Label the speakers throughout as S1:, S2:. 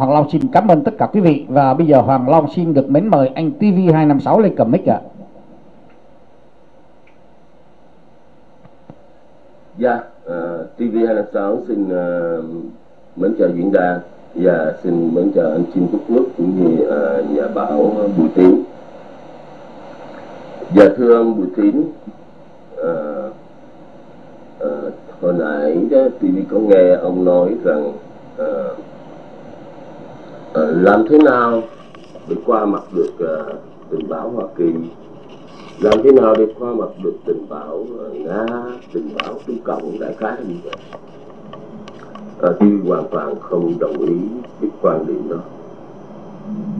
S1: Hoàng Long xin cảm ơn tất cả quý vị và bây giờ Hoàng Long xin được mến mời anh TV256 lên cầm mic ạ.
S2: Dạ, ờ, uh, TV256 xin uh, mến chào diễn đàn và xin mến chào anh Chim Quốc Quốc cũng như uh, nhà báo Bùi Tiến. Dạ thưa ông Bùi Tiến, uh, uh, hồi nãy đó, TV có nghe ông nói rằng Ờ, làm thế nào để qua mặt được uh, tình báo Hoa Kỳ? Làm thế nào để qua mặt được tình báo uh, Nga, tình báo Trung Cộng đại khái như vậy? À, tôi hoàn toàn không đồng ý cái quan điểm đó.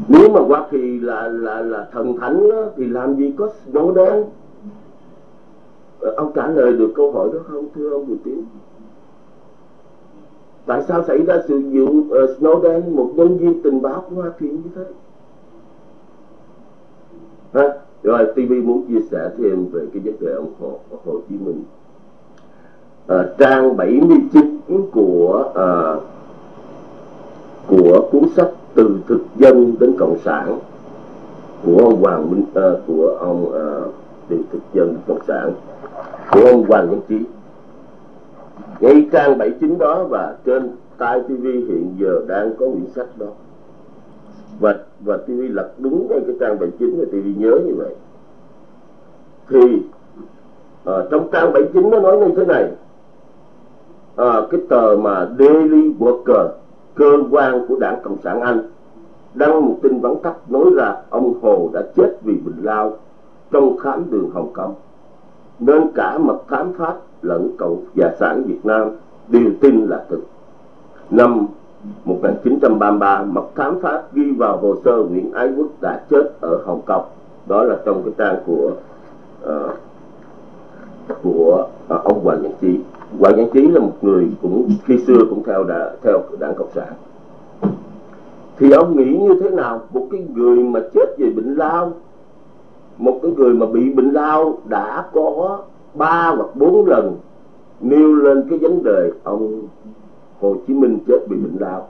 S2: Nếu mà Hoa Kỳ là là là thần thánh đó, thì làm gì có Snowden à, ông trả lời được câu hỏi đó không thưa ông Bùi Tiến? Tại sao xảy ra sự vụ uh, Snowden một nhân viên tình báo của Hoa Kỳ như thế? Ha rồi TV muốn chia sẻ thêm về cái vấn đề ông Hồ, Hồ Chí Minh. À, trang 79 của à, của cuốn sách từ thực dân đến cộng sản của ông Hoàng Minh à, của ông à, từ thực dân đến cộng sản của ông Hoàng Văn Chí ngay trang 79 đó và trên tai TV hiện giờ đang có quyển sách đó. Và và TV lật đúng ngay cái trang 79 và TV nhớ như vậy. Thì à, trong trang 79 nó nói như thế này. À, cái tờ mà Daily Worker cơ quan của đảng Cộng sản Anh đăng một tin vắn tắt nói ra ông Hồ đã chết vì bệnh lao trong khám đường Hồng Kông. Nên cả mật thám Pháp lẫn Cộng và sản Việt Nam đều tin là thực. Năm 1933, mật thám Pháp ghi vào hồ sơ Nguyễn Ái Quốc đã chết ở Hồng Kông. Đó là trong cái trang của uh, của uh, ông Hoàng Văn Chí. Hoàng Văn Chí là một người cũng khi xưa cũng theo đà, theo đảng cộng sản. Thì ông nghĩ như thế nào? Một cái người mà chết vì bệnh lao, một cái người mà bị bệnh lao đã có ba hoặc bốn lần nêu lên cái vấn đề ông Hồ Chí Minh chết vì bệnh lao.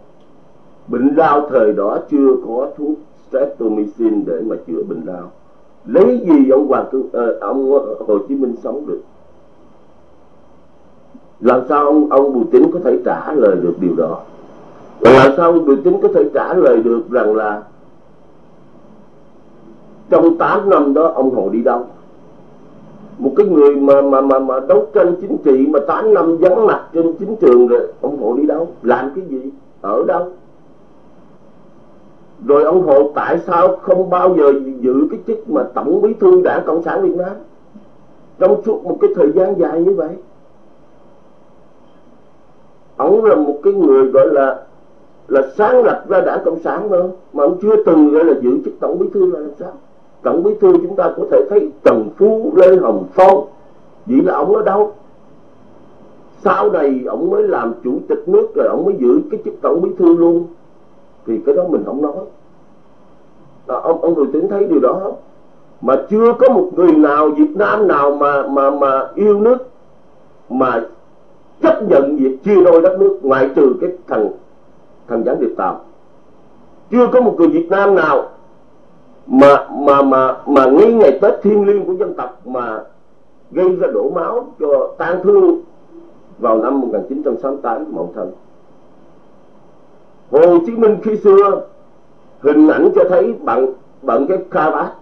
S2: Bệnh lao thời đó chưa có thuốc streptomycin để mà chữa bệnh lao. Lấy gì ông Hoàng uh, ông Hồ Chí Minh sống được? Làm sao ông, ông Bùi Tín có thể trả lời được điều đó? Làm sao ông Bùi Tín có thể trả lời được rằng là trong 8 năm đó ông Hồ đi đâu? Một cái người mà mà mà mà đấu tranh chính trị, mà 8 năm vắng mặt trên chính trường rồi, ông Hồ đi đâu? Làm cái gì? Ở đâu? Rồi ông Hồ tại sao không bao giờ giữ cái chức mà tổng bí thư đảng cộng sản Việt Nam? Trong suốt một cái thời gian dài như vậy. Ông là một cái người gọi là là sáng lập ra đảng cộng sản mà mà ông chưa từng gọi là giữ chức tổng bí thư là làm sao? Tổng bí thư chúng ta có thể thấy trần phú lê hồng phong. Vậy là ông ở đâu? Sau này ông mới làm chủ tịch nước rồi ông mới giữ cái chức tổng bí thư luôn. Thì cái đó mình không nói. À, ông ông Bùi Tiến thấy điều đó không? Mà chưa có một người nào Việt Nam nào mà mà mà yêu nước mà chấp nhận việc chia đôi đất nước ngoại trừ cái thằng thằng gián điệp tàu. Chưa có một người Việt Nam nào mà mà mà mà ngay ngày Tết thiêng liêng của dân tộc mà gây ra đổ máu cho tan thương vào năm 1968 Mậu Thân. Hồ Chí Minh khi xưa hình ảnh cho thấy bằng bằng cái cravat.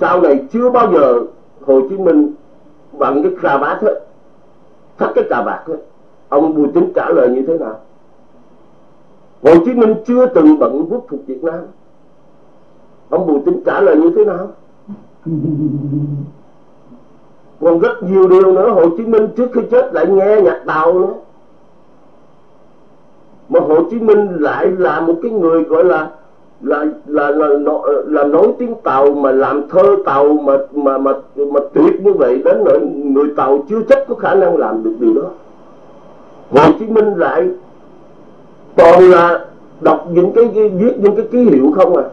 S2: Sau này chưa bao giờ Hồ Chí Minh bằng cái cravat hết, thắt cái cà vạt hết. Ông Bùi Tính trả lời như thế nào? Hồ Chí Minh chưa từng bận quốc thuộc Việt Nam ông Bùi tính trả lời như thế nào? Còn rất nhiều điều nữa Hồ Chí Minh trước khi chết lại nghe nhạc tàu nữa. Mà Hồ Chí Minh lại là một cái người gọi là là là là, là, là nói tiếng tàu mà làm thơ tàu mà mà mà mà tuyệt như vậy đến nỗi người tàu chưa chắc có khả năng làm được điều đó. Hồ Chí Minh lại toàn là đọc những cái viết những cái ký hiệu không à?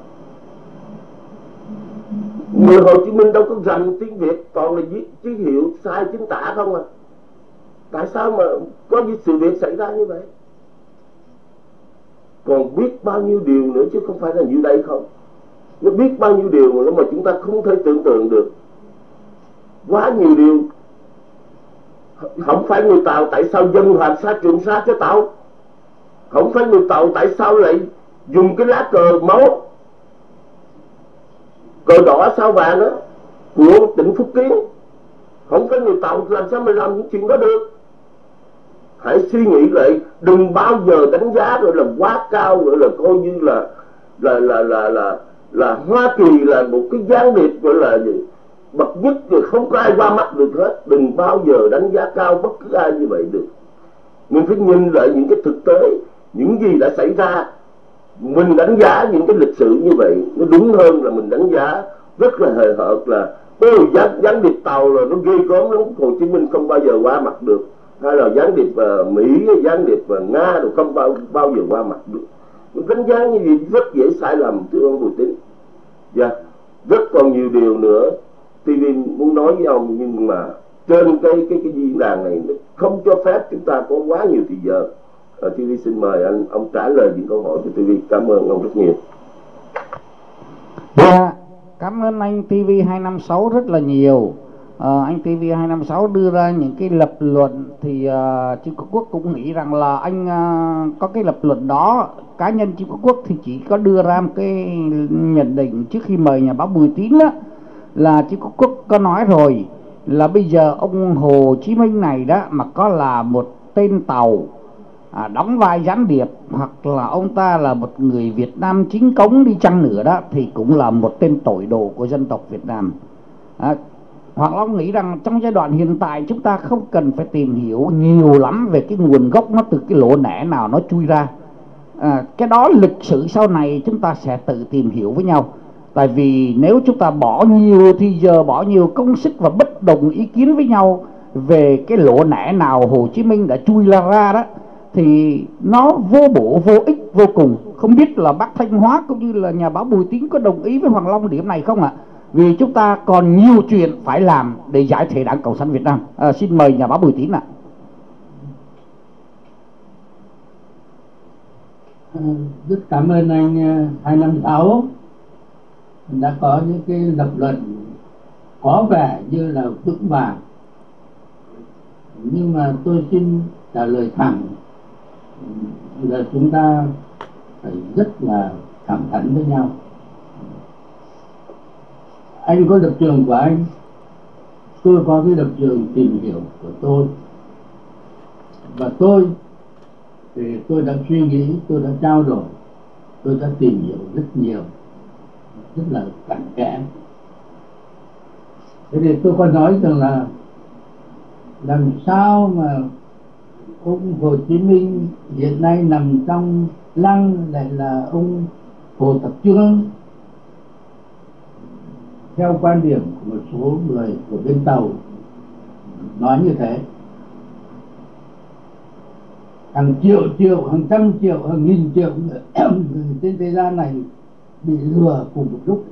S2: Người Hồ Chí Minh đâu có rành tiếng Việt, toàn là viết ký hiệu sai chính tả không à. Tại sao mà có những sự việc xảy ra như vậy? Còn biết bao nhiêu điều nữa chứ không phải là như đây không. Nó biết bao nhiêu điều nữa mà chúng ta không thể tưởng tượng được. Quá nhiều điều. Không phải người tàu tại sao dân hoàng sa trường sa cho tàu? Không phải người tàu tại sao lại dùng cái lá cờ máu cờ đỏ sao vàng đó. Của tỉnh phúc kiến. Không có người tàu làm sao mà làm những chuyện đó được. Hãy suy nghĩ lại, đừng bao giờ đánh giá rồi là quá cao, rồi là coi như là là là là là là hoa kỳ là một cái gián điệp gọi là gì. Bậc nhất rồi không có ai qua mắt được hết. Đừng bao giờ đánh giá cao bất cứ ai như vậy được. Mình phải nhìn lại những cái thực tế, những gì đã xảy ra mình đánh giá những cái lịch sử như vậy nó đúng hơn là mình đánh giá rất là hời hợt là ôi gián, gián điệp tàu là nó ghê gớm lắm hồ chí minh không bao giờ qua mặt được. Hay là gián điệp uh, mỹ gián điệp uh, nga rồi không bao bao giờ qua mặt được. Mình đánh giá như vậy rất dễ sai lầm thưa ông bùi tín dạ yeah. rất còn nhiều điều nữa. TV muốn nói với ông nhưng mà trên cái cái cái diễn đàn này nó không cho phép chúng ta có quá nhiều thời giờ à, TV xin mời anh ông trả lời những câu hỏi của TV cảm ơn ông rất nhiều.
S1: Dạ cảm ơn anh TV 256 rất là nhiều. À, anh TV 256 đưa ra những cái lập luận thì ờ, uh, Trung Quốc cũng nghĩ rằng là anh uh, có cái lập luận đó. Cá nhân Trung Quốc thì chỉ có đưa ra một cái nhận định trước khi mời nhà báo Bùi Tín đó là Trung Quốc có nói rồi là bây giờ ông Hồ Chí Minh này đó mà có là một tên tàu à, đóng vai gián điệp hoặc là ông ta là một người Việt Nam chính cống đi chăng nữa đó thì cũng là một tên tội đồ của dân tộc Việt Nam. À, hoặc ông nghĩ rằng trong giai đoạn hiện tại chúng ta không cần phải tìm hiểu nhiều lắm về cái nguồn gốc nó từ cái lỗ nẻ nào nó chui ra. À, cái đó lịch sử sau này chúng ta sẽ tự tìm hiểu với nhau. Tại vì nếu chúng ta bỏ nhiều thì giờ bỏ nhiều công sức và bất đồng ý kiến với nhau về cái lỗ nẻ nào Hồ Chí Minh đã chui ra ra đó thì nó vô bổ vô ích vô cùng. Không biết là bác Thanh Hóa cũng như là nhà báo Bùi Tín có đồng ý với Hoàng Long điểm này không ạ? Vì chúng ta còn nhiều chuyện phải làm để giải thể đảng Cộng sản Việt Nam. À, xin mời nhà báo Bùi Tín ạ.
S3: À, rất cảm ơn anh à, 256 đã có những cái lập luận có vẻ như là vững vàng. Nhưng mà tôi xin trả lời thẳng là chúng ta phải rất là thẳng thắn với nhau. Anh có lập trường của anh? Tôi có cái lập trường tìm hiểu của tôi. Và tôi thì tôi đã suy nghĩ, tôi đã trao đổi, tôi đã tìm hiểu rất nhiều, rất là cặn kẽ. Thế thì tôi có nói rằng là làm sao mà ông Hồ Chí Minh hiện nay nằm trong lăng lại là ông Hồ Tập Trương theo quan điểm của một số người của bên tàu, nói như thế. Hàng triệu triệu, hàng trăm triệu, hàng nghìn triệu người trên thế gian này bị lừa cùng một lúc.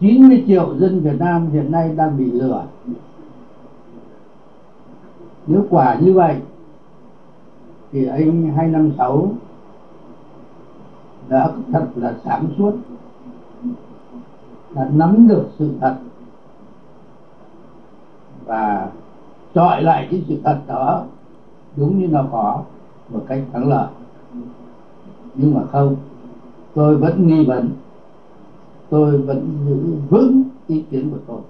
S3: 90 triệu dân Việt Nam hiện nay đang bị lừa nếu quả như vậy, thì anh 256 đã thật là sáng suốt, đã nắm được sự thật và chọi lại cái sự thật đó đúng như nó có một cách thắng lợi. Nhưng mà không, tôi vẫn nghi vấn, tôi vẫn giữ vững ý kiến của tôi.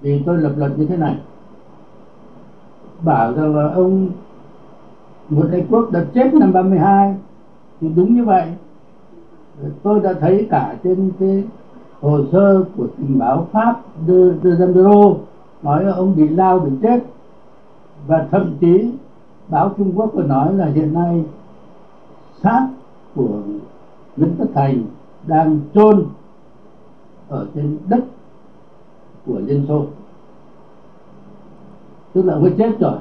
S3: Vì tôi lập luận như thế này bảo rằng là ông Nguyễn Đại Quốc đã chết năm 32 thì đúng như vậy. Tôi đã thấy cả trên cái hồ sơ của tình báo Pháp de, de Zambero nói là ông bị lao bị chết. Và thậm chí báo Trung Quốc còn nói là hiện nay xác của Nguyễn Tất Thành đang chôn ở trên đất của Liên Xô tức là ông chết rồi.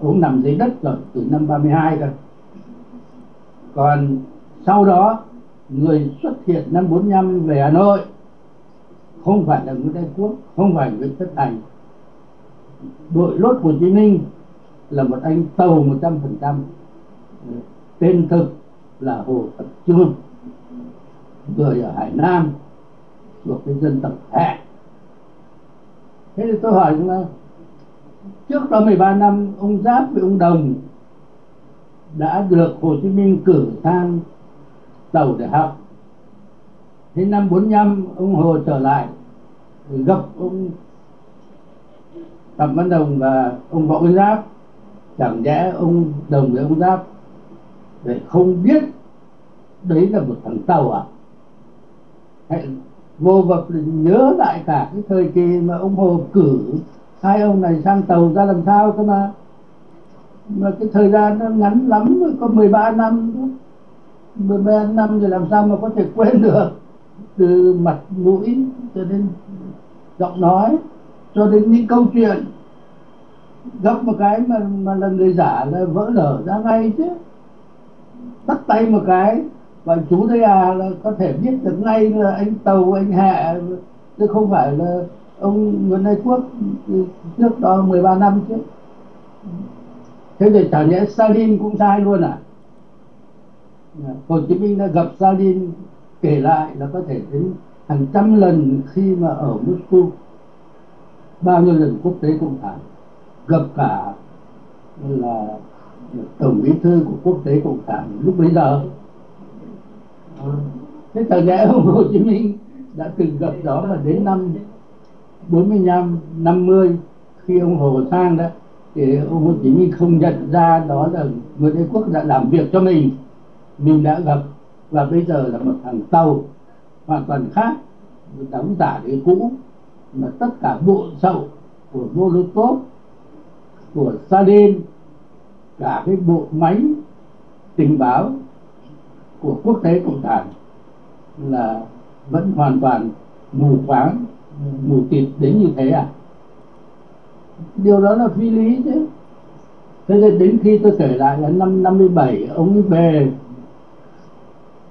S3: Ông nằm dưới đất rồi, từ năm 32 cơ còn sau đó, người xuất hiện năm 45 về Hà Nội, không phải là Nguyễn Đại Quốc, không phải Nguyễn Tất Thành. Đội lốt Hồ Chí Minh là một anh tàu 100% tên thực là Hồ Tập Trương người ở Hải Nam, thuộc cái dân tộc Hẹ thế thì tôi hỏi là trước đó 13 năm, ông Giáp với ông Đồng đã được Hồ Chí Minh cử sang tàu để học. Thế năm 45 ông Hồ trở lại, gặp ông Tập Văn Đồng và ông Võ Nguyên Giáp. Chẳng lẽ ông Đồng với ông Giáp để không biết đấy là một thằng tàu à? Hãy vô vật nhớ lại cả cái thời kỳ mà ông Hồ cử hai ông này sang tàu ra làm sao cơ mà. Mà cái thời gian nó ngắn lắm, có 13 năm 13 năm thì làm sao mà có thể quên được. Từ mặt mũi cho đến giọng nói, cho đến những câu chuyện. Gặp một cái mà mà là người giả là vỡ lở ra ngay chứ. Bắt tay một cái, và chú thấy à là có thể biết được ngay là anh tàu, anh hạ, chứ không phải là ông Nguyễn Ái Quốc ừ, trước đó 13 năm trước. Thế thì chả nhẽ Stalin cũng sai luôn à? Dạ, Hồ Chí Minh đã gặp Stalin kể lại là có thể đến hàng trăm lần khi mà ở Moscow. Bao nhiêu lần quốc tế cộng sản gặp cả là, tổng bí thư của quốc tế cộng sản lúc bấy giờ. Ờ, thế chẳng lẽ ông Hồ Chí Minh đã từng gặp đó là đến năm 45 50 khi ông Hồ sang đó, thì ông Hồ Chí Minh không nhận ra đó là Nguyễn Ái Quốc đã làm việc cho mình. Mình đã gặp và bây giờ là một thằng tàu, hoàn toàn khác, đóng giả cái cũ, mà tất cả bộ sậu của Molotov, của Stalin, cả cái bộ máy tình báo của quốc tế cộng sản là vẫn hoàn toàn mù quáng mù tịt đến như thế à? Điều đó là phi lý chứ. Thế nên đến khi tôi kể lại là năm 57 ông ấy về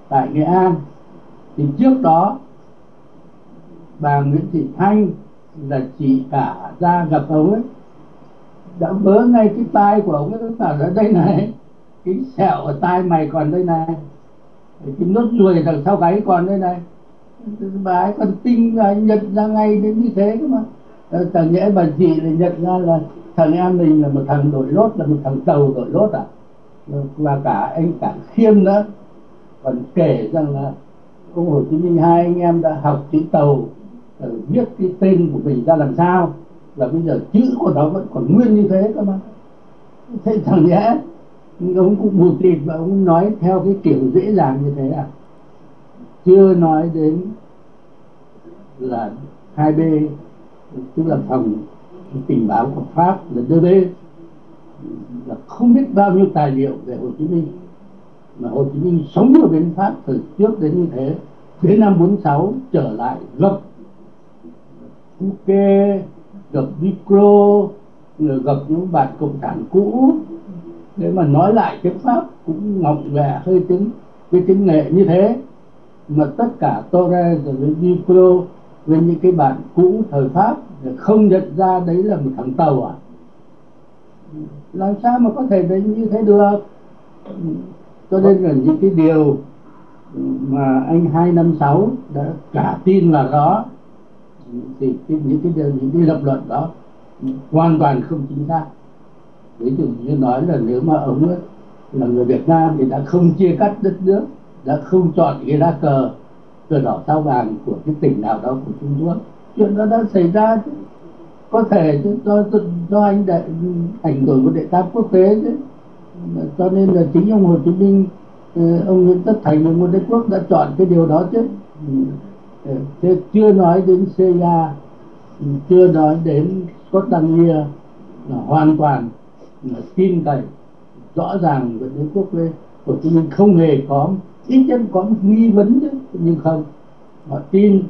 S3: tại Nghệ An. Thì trước đó, bà Nguyễn Thị Thanh là chị cả ra gặp ông ấy, đã vớ ngay cái tai của ông ấy. Nó ở đây này, cái sẹo ở tai mày còn đây này, cái nốt ruồi đằng sau gáy còn đây này bà ấy còn tinh là nhận ra ngay đến như thế cơ mà. Ờ, chẳng nhẽ bà chị lại nhận ra là thằng em mình là một thằng đội lốt, là một thằng tàu đội lốt à? Ờ, và cả anh cả khiêm nữa. Còn kể rằng là ông Hồ Chí Minh, hai anh em đã học chữ tàu ờ, viết cái tên của mình ra làm sao là bây giờ chữ của nó vẫn còn nguyên như thế cơ mà. Thế thằng nhẽ ông cũng mù tịt và ông nói theo cái kiểu dễ dàng như thế à? Chưa nói đến là hai b tức là phòng tình báo của pháp là DB là không biết bao nhiêu tài liệu về Hồ Chí Minh, mà Hồ Chí Minh sống ở bên Pháp từ trước đến như thế. Đến năm 46 trở lại gặp Kê gặp Vicro gặp những bạn cộng sản cũ. Để mà nói lại cái pháp cũng ngọng vẻ hơi tiếng, cái tiếng nghệ như thế. Mà tất cả Torres rồi với Vicro với những cái bạn cũ thời pháp không nhận ra đấy là một thằng tàu à? Làm sao mà có thể đến như thế được? Cho nên là những cái điều mà anh hai năm sáu đã cả tin là đó thì cái, những cái điều những cái lập luận đó hoàn toàn không chính xác. Ví dụ như nói là nếu mà ông ấy là người Việt Nam thì đã không chia cắt đất nước đã không chọn cái lá cờ cờ đỏ sao vàng của cái tỉnh nào đó của Trung Quốc. Chuyện đó đã xảy ra chứ. Có thể chứ, do do anh đại, ảnh hưởng của đệ tam quốc tế chứ. Cho nên là chính ông Hồ Chí Minh ờ, ông Nguyễn Tất Thành và Nguyễn Đế Quốc đã chọn cái điều đó chứ. Ừ, ờ, thế chưa nói đến CIA ừ, chưa nói đến Scotland là hoàn toàn là tin cậy, rõ ràng với đế quốc lên của chúng mình không hề có ít nhất có một nghi vấn chứ, nhưng không. Họ tin,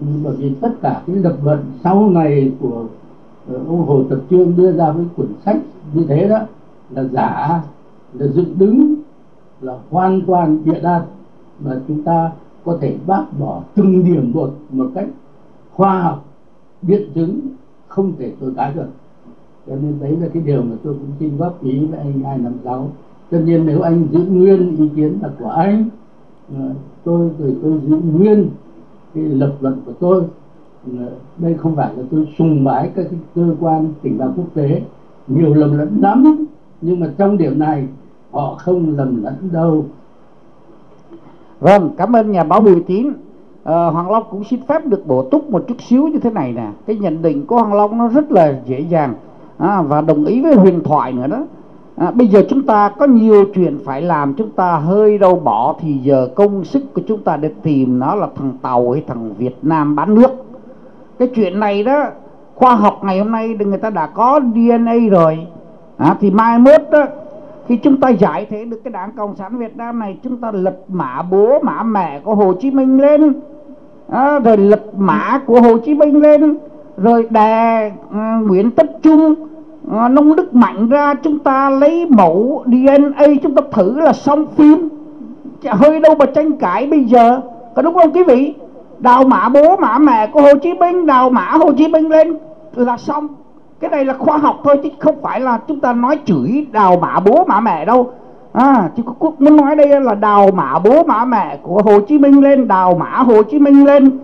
S3: bởi vì tất cả cái lập luận sau này của ờ, ông Hồ Tập Trương đưa ra với cuốn sách như thế đó là giả, là dựng đứng, là hoàn toàn bịa đặt, mà chúng ta có thể bác bỏ từng điểm một một cách khoa học, biện chứng, không thể tồn tại được. Cho nên đấy là cái điều mà tôi cũng xin góp ý với anh hai năm sáu tất nhiên nếu anh giữ nguyên ý kiến là của anh ờ, tôi thì tôi giữ nguyên cái lập luận của tôi ờ, đây không phải là tôi sùng bái các cái cơ quan tình báo quốc tế nhiều lầm lẫn lắm nhưng mà trong điểm này họ không lầm lẫn đâu
S1: Vâng, cảm ơn nhà báo Bùi Tín. à, ờ, Hoàng Long cũng xin phép được bổ túc một chút xíu như thế này nè. Cái nhận định của Hoàng Long nó rất là dễ dàng à, và đồng ý với huyền thoại nữa đó. À, bây giờ chúng ta có nhiều chuyện phải làm chúng ta hơi đâu bỏ thì giờ công sức của chúng ta để tìm nó là thằng Tàu hay thằng Việt Nam bán nước. Cái chuyện này đó khoa học ngày hôm nay người ta đã có DNA rồi. À, thì mai mốt đó khi chúng ta giải thể được cái đảng cộng sản việt nam này chúng ta lật mã bố mã mẹ của hồ chí minh lên à, rồi lật mã của hồ chí minh lên rồi đè uh, nguyễn tất trung à, nông đức mạnh ra chúng ta lấy mẫu dna chúng ta thử là xong phim. Chả hơi đâu mà tranh cãi bây giờ. Có đúng không quý vị? Đào mã bố mã mẹ của hồ chí minh đào mã hồ chí minh lên là xong. Cái này là khoa học thôi chứ không phải là chúng ta nói chửi đào mã bố mã mẹ đâu. À chứ quốc muốn nói đây là đào mã bố mã mẹ của hồ chí minh lên đào mã hồ chí minh lên.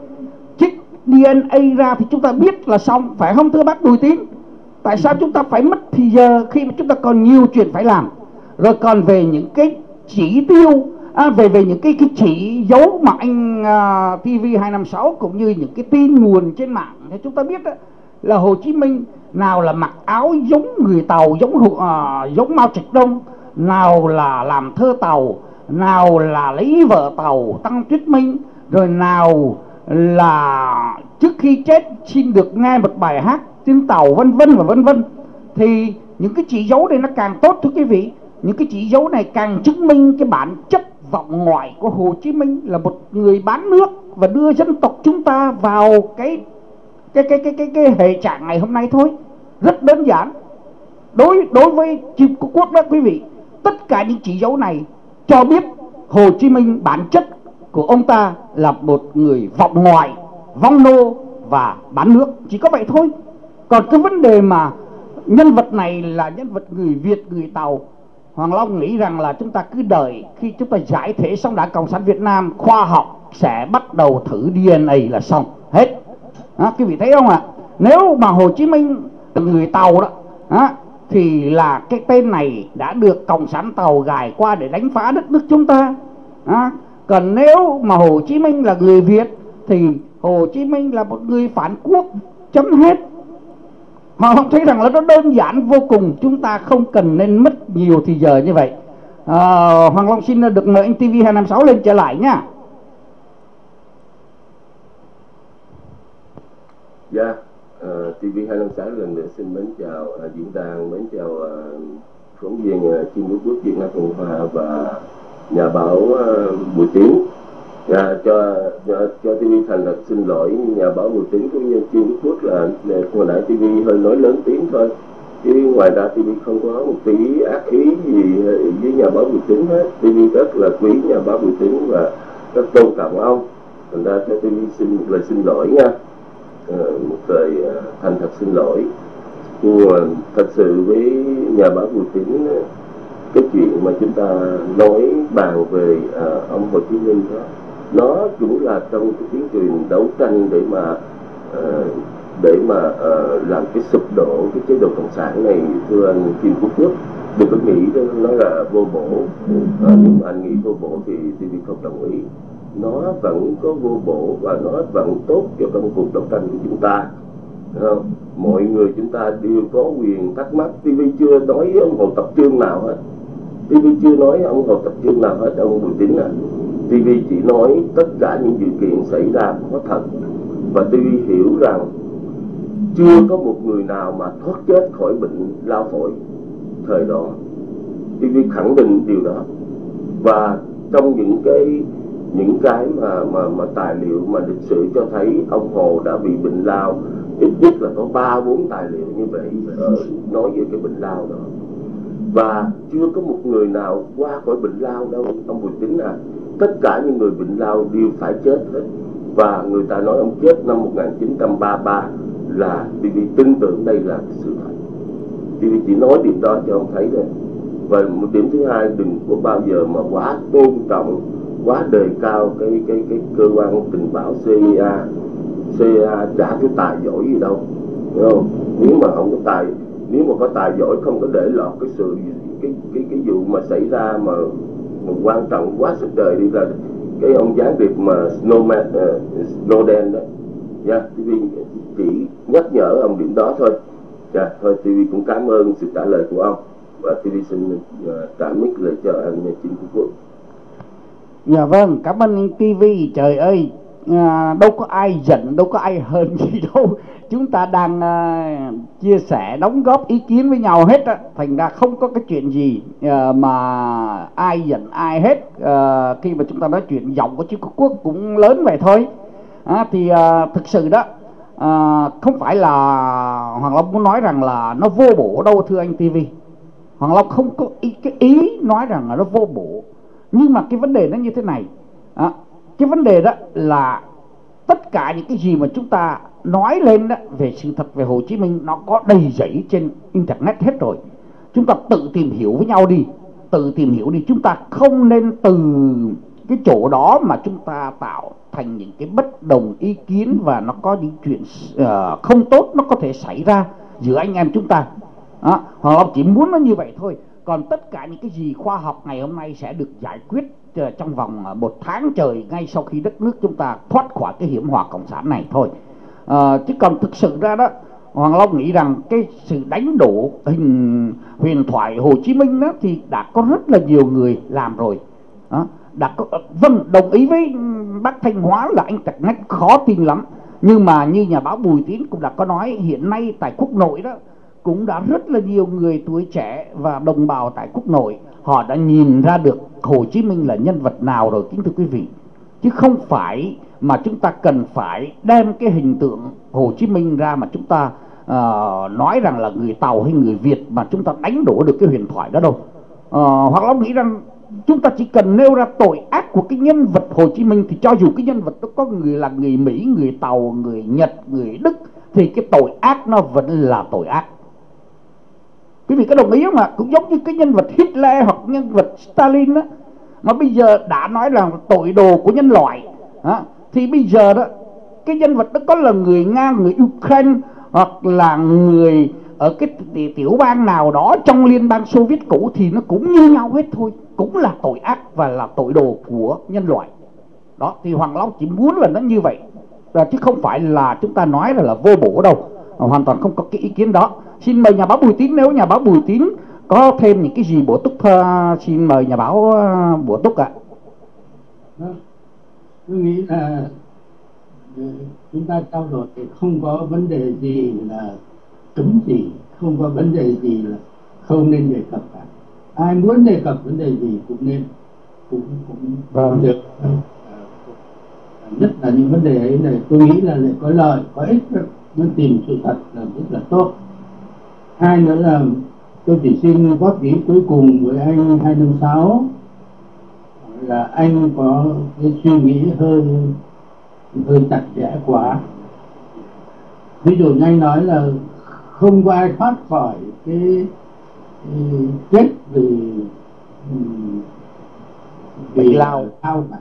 S1: Chích dna ra thì chúng ta biết là xong. Phải không thưa bác bùi Tiến? Tại sao chúng ta phải mất thì giờ khi mà chúng ta còn nhiều chuyện phải làm? Rồi còn về những cái chỉ tiêu à, về về những cái cái chỉ dấu mà anh uh, TV 256 cũng như những cái tin nguồn trên mạng. Thì chúng ta biết đó, là Hồ Chí Minh nào là mặc áo giống người tàu giống uh, giống Mao Trạch Đông nào là làm thơ tàu nào là lấy vợ tàu tăng tuyết minh rồi nào là trước khi chết xin được nghe một bài hát trên tàu vân vân và vân vân. Thì những cái chỉ dấu này nó càng tốt thưa quý vị. Những cái chỉ dấu này càng chứng minh cái bản chất vọng ngoại của Hồ Chí Minh là một người bán nước và đưa dân tộc chúng ta vào cái cái cái cái cái, cái hệ trạng ngày hôm nay thôi. Rất đơn giản. Đối đối với chim quốc đó quý vị tất cả những chỉ dấu này cho biết Hồ Chí Minh bản chất của ông ta là một người vọng ngoại vong nô và bán nước. Chỉ có vậy thôi còn cái vấn đề mà nhân vật này là nhân vật người Việt người Tàu Hoàng Long nghĩ rằng là chúng ta cứ đợi khi chúng ta giải thể xong đảng Cộng sản Việt Nam khoa học sẽ bắt đầu thử DNA là xong hết đó, quý vị thấy không ạ à? nếu mà Hồ Chí Minh người Tàu đó đó thì là cái tên này đã được Cộng sản Tàu gài qua để đánh phá đất nước chúng ta đó. còn nếu mà Hồ Chí Minh là người Việt thì Hồ Chí Minh là một người phản quốc chấm hết họ không thấy rằng là nó đơn giản vô cùng chúng ta không cần nên mất nhiều thì giờ như vậy à, Hoàng Long xin được mời anh TV 256 lên trở lại nhá
S2: Dạ, yeah. uh, TV 256 lần nữa xin mến chào uh, diễn đàn, mến chào uh, phóng viên uh, Chim Quốc Quốc Việt Nam Cộng Hòa và nhà báo uh, Bùi Tiến à, cho, cho cho TV thành thật xin lỗi nhà báo Bùi Tiến cũng như Chim Quốc là hồi nãy TV hơi nói lớn tiếng thôi. Chứ ngoài ra TV không có một tí ác khí gì ờ, với nhà báo Bùi Tiến hết. TV rất là quý nhà báo Bùi Tiến và rất tôn trọng ông. Thành ra cho TV xin một lời xin lỗi nha. à, một lời ờ, thành thật xin lỗi nhưng mà thật sự với nhà báo Bùi Tín cái chuyện mà chúng ta nói bàn về à, ông Hồ Chí Minh đó nó cũng là trong cái tiến trình đấu tranh để mà uh, để mà uh, làm cái sụp đổ cái chế độ cộng sản này thưa anh Kim Quốc Quốc. Đừng có nghĩ nó là vô bổ. Uh, nhưng mà anh nghĩ vô bổ thì TV không đồng ý. Nó vẫn có vô bổ và nó vẫn tốt cho công cuộc đấu tranh của chúng ta. Không? mọi người chúng ta đều có quyền thắc mắc. TV chưa nói ông Hồ Tập Trương nào hết. TV chưa nói ông Hồ Tập Trương nào hết ông Bùi Tín à. TV chỉ nói tất cả những sự kiện xảy ra có thật và TV hiểu rằng chưa có một người nào mà thoát chết khỏi bệnh lao phổi. Thời đó TV khẳng định điều đó. Và trong những cái những cái mà mà mà tài liệu mà lịch sử cho thấy ông Hồ đã bị bệnh lao, ít nhất là có ba, bốn tài liệu như vậy ờ, nói về cái bệnh lao đó. Và chưa có một người nào qua khỏi bệnh lao đâu, ông Bùi tính à tất cả những người bệnh lao đều phải chết hết. Và người ta nói ông chết năm 1933 là vì tin tưởng đây là sự thật. Vì chỉ nói điều đó cho ông thấy thôi. Và một điểm thứ hai, đừng có bao giờ mà quá tôn trọng, quá đề cao cái cái cái cơ quan tình báo CIA CIA chả cái tài giỏi gì đâu không? Nếu mà không có tài, nếu mà có tài giỏi không có để lọt cái sự, cái cái cái vụ mà xảy ra mà quan trọng quá sức đời đi là cái ông gián điệp mà Snowman uh, Snowden đó. Dạ, Nha yeah, TV chỉ nhắc nhở ông điểm đó thôi. Yeah, thôi TV cũng cảm ơn sự trả lời của ông. Và TV xin uh, trả mic lời cho anh nhà chính Phú Quốc.
S1: Dạ vâng cảm ơn anh TV trời ơi à, đâu có ai giận đâu có ai hờn gì đâu chúng ta đang uh, chia sẻ đóng góp ý kiến với nhau hết á. Thành ra không có cái chuyện gì uh, mà ai giận ai hết. Uh, khi mà chúng ta nói chuyện giọng của chữ quốc cũng lớn vậy thôi. À, thì uh, thực sự đó uh, không phải là hoàng long muốn nói rằng là nó vô bổ đâu thưa anh tv hoàng long không có ý, cái ý nói rằng là nó vô bổ. Nhưng mà cái vấn đề nó như thế này. À, cái vấn đề đó là tất cả những cái gì mà chúng ta nói lên đó về sự thật về Hồ Chí Minh nó có đầy dẫy trên internet hết rồi. Chúng ta tự tìm hiểu với nhau đi tự tìm hiểu đi. Chúng ta không nên từ cái chỗ đó mà chúng ta tạo thành những cái bất đồng ý kiến và nó có những chuyện uh, không tốt nó có thể xảy ra giữa anh em chúng ta. Đó. Chỉ muốn nó như vậy thôi. Còn tất cả những cái gì khoa học ngày hôm nay sẽ được giải quyết ờ, trong vòng ờ, một tháng trời ngay sau khi đất nước chúng ta thoát khỏi cái hiểm họa cộng sản này thôi à, chứ còn thực sự ra đó Hoàng Long nghĩ rằng cái sự đánh đổ hình huyền thoại Hồ Chí Minh đó thì đã có rất là nhiều người làm rồi đó. đã có, vâng đồng ý với bác Thanh Hóa là anh Trạch Ngách khó tin lắm nhưng mà như nhà báo Bùi Tín cũng đã có nói hiện nay tại quốc nội đó cũng đã rất là nhiều người tuổi trẻ và đồng bào tại quốc nội họ đã nhìn ra được Hồ Chí Minh là nhân vật nào rồi kính thưa quý vị chứ không phải mà chúng ta cần phải đem cái hình tượng Hồ Chí Minh ra mà chúng ta uh, nói rằng là người Tàu hay người Việt mà chúng ta đánh đổ được cái huyền thoại đó đâu. Uh, hoặc là nghĩ rằng chúng ta chỉ cần nêu ra tội ác của cái nhân vật Hồ Chí Minh thì cho dù cái nhân vật đó có người là người Mỹ, người Tàu, người Nhật, người Đức thì cái tội ác nó vẫn là tội ác. Quý vị có đồng ý không ạ? Cũng giống như cái nhân vật Hitler hoặc nhân vật Stalin đó mà bây giờ đã nói là tội đồ của nhân loại à, thì bây giờ đó cái nhân vật đó có là người nga người ukraine hoặc là người ở cái tiểu bang nào đó trong liên bang xô viết cũ thì nó cũng như nhau hết thôi. Cũng là tội ác và là tội đồ của nhân loại. Đó thì hoàng long chỉ muốn là nó như vậy. Là chứ không phải là chúng ta nói là, là vô bổ đâu. Hoàn toàn không có cái ý kiến đó. Xin mời nhà báo bùi tín nếu nhà báo bùi tín có thêm những cái gì bổ túc uh, xin mời nhà báo uh, bổ túc ạ
S3: à. tôi nghĩ là chúng ta trao đổi thì không có vấn đề gì là cấm gì không có vấn đề gì là không nên đề cập cả ai muốn đề cập vấn đề gì cũng nên cũng cũng vâng. được ờ, nhất là những vấn đề ấy này tôi nghĩ là lại có lợi có ích nên tìm sự thật là rất là tốt hai nữa là tôi chỉ xin góp ý cuối cùng với anh hai năm sáu là anh có cái suy nghĩ hơi hơi chặt chẽ quá. Ví dụ như anh nói là không có ai thoát khỏi cái, cái chết vì vì lao. lao cả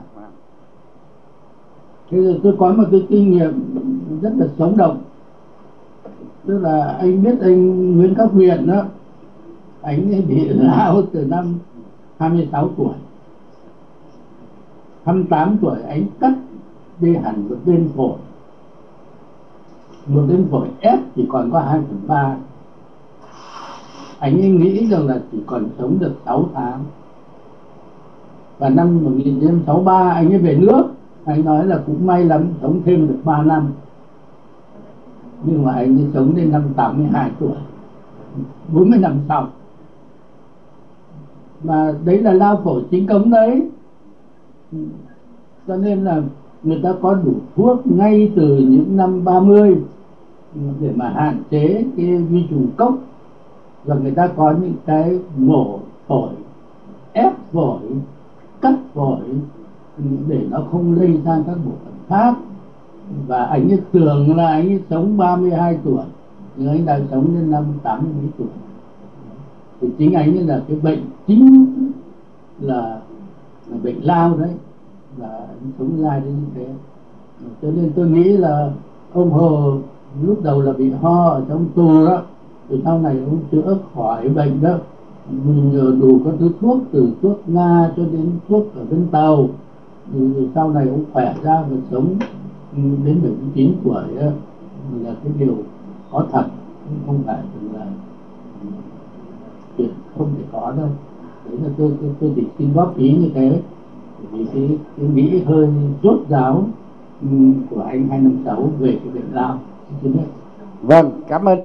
S3: thế tôi có một cái kinh nghiệm rất là sống động. Tức là anh biết anh Nguyễn Khắc Huyền đó anh ấy bị lao từ năm 26 tuổi. 28 tuổi anh cắt đi hẳn một bên phổi. Một bên phổi ép chỉ còn có 2 phần 3 anh ấy nghĩ rằng là chỉ còn sống được 6 tháng. Và năm 1963 anh ấy về nước. Anh nói là cũng may lắm, sống thêm được 3 năm. Nhưng mà anh ấy sống đến năm 82 tuổi. 40 năm sau mà đấy là lao phổi chính cống đấy. Ừ. Cho nên là người ta có đủ thuốc ngay từ những năm 30 ừ, để mà hạn chế cái vi trùng cốc. Và người ta có những cái mổ phổi, ép phổi, cắt phổi ừ, để nó không lây sang các bộ phận khác. Và anh ấy tưởng là anh ấy sống 32 tuổi, nhưng anh đã sống đến năm 80 tuổi thì chính ấy là cái bệnh chính là, là bệnh lao đấy và sống lai đến như thế. Cho nên tôi nghĩ là ông hồ lúc đầu là bị ho ở trong tù đó rồi sau này ông chữa khỏi bệnh đó nhờ đủ các thứ thuốc từ thuốc nga cho đến thuốc ở bên tàu rồi, sau này ông khỏe ra và sống đến 79 tuổi đó là cái điều có thật không phải là không thể có đâu. Đấy là tôi tôi, tôi chỉ xin góp ý như thế. Vì cái, cái nghĩ hơi rốt ráo ừ, của anh 256 về cái việc lao
S1: vâng cảm ơn.